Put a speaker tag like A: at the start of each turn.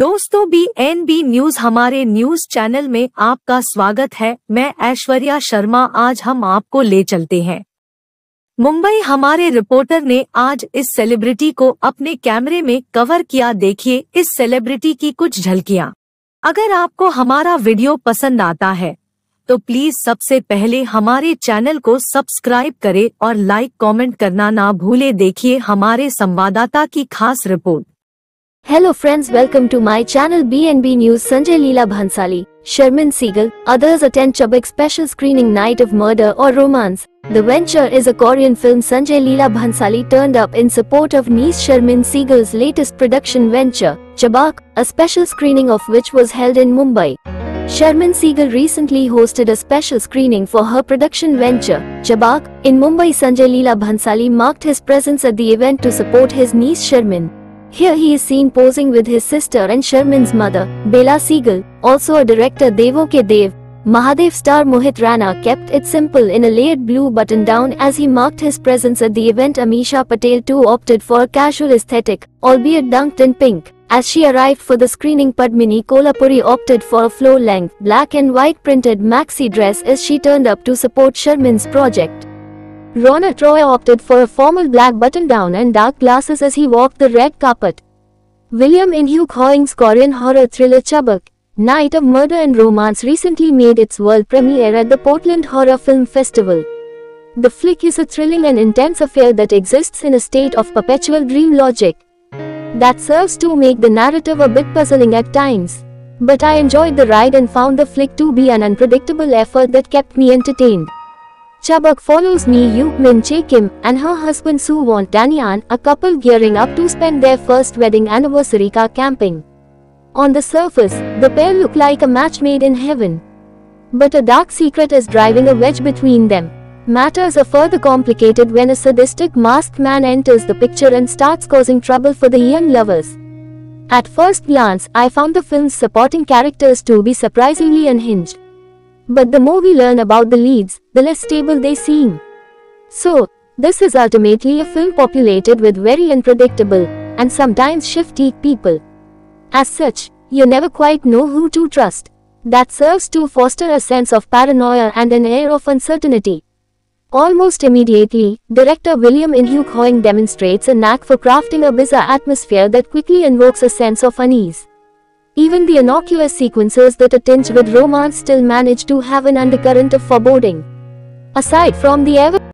A: दोस्तों B N B news हमारे news channel में आपका स्वागत है। मैं ऐश्वर्या शर्मा, आज हम आपको ले चलते हैं। मुंबई हमारे रिपोर्टर ने आज इस सेलिब्रिटी को अपने कैमरे में कवर किया। देखिए, इस सेलिब्रिटी की कुछ झलकियाँ। अगर आपको हमारा वीडियो पसंद आता है तो प्लीज़ सबसे पहले हमारे चैनल को सब्सक्राइब करें और लाइक कमेंट करना ना भूले। देखिए, हमारे संवाददाता की खास report
B: Hello friends welcome to my channel BNB News Sanjay Leela Bhansali, Sharmin Segal, others attend Chabak special screening night of murder or romance. The Venture is a Korean film Sanjay Leela Bhansali turned up in support of niece Sharmin Segal's latest production venture, Chabak, a special screening of which was held in Mumbai. Sharmin Segal recently hosted a special screening for her production venture, Chabak, in Mumbai Sanjay Leela Bhansali marked his presence at the event to support his niece Sharmin. Here he is seen posing with his sister and Sharmin's mother, Bela Segal, also a director Devon Ke Dev. Mahadev star Mohit Raina kept it simple in a layered blue button down as he marked his presence at the event Ameesha Patel too opted for a casual aesthetic, albeit dunked in pink. As she arrived for the screening Padmini Kolhapure opted for a floor-length black and white printed maxi dress as she turned up to support Sharmin's project. Rona Troy opted for a formal black button-down and dark glasses as he walked the red carpet. William In-hyuk Hoing's Korean horror thriller Chabak, Night of Murder and Romance recently made its world premiere at the Portland Horror Film Festival. The flick is a thrilling and intense affair that exists in a state of perpetual dream logic. That serves to make the narrative a bit puzzling at times. But I enjoyed the ride and found the flick to be an unpredictable effort that kept me entertained. Chabak follows Mi Yu Min Chae Kim and her husband Soo Won Danian, a couple gearing up to spend their first wedding anniversary car camping. On the surface, the pair look like a match made in heaven. But a dark secret is driving a wedge between them. Matters are further complicated when a sadistic masked man enters the picture and starts causing trouble for the young lovers. At first glance, I found the film's supporting characters to be surprisingly unhinged. But the more we learn about the leads, the less stable they seem. So, this is ultimately a film populated with very unpredictable, and sometimes shifty people. As such, you never quite know who to trust. That serves to foster a sense of paranoia and an air of uncertainty. Almost immediately, director William In-hyuk Hoing demonstrates a knack for crafting a bizarre atmosphere that quickly invokes a sense of unease. Even the innocuous sequences that are tinged with romance still manage to have an undercurrent of foreboding. Aside from the ever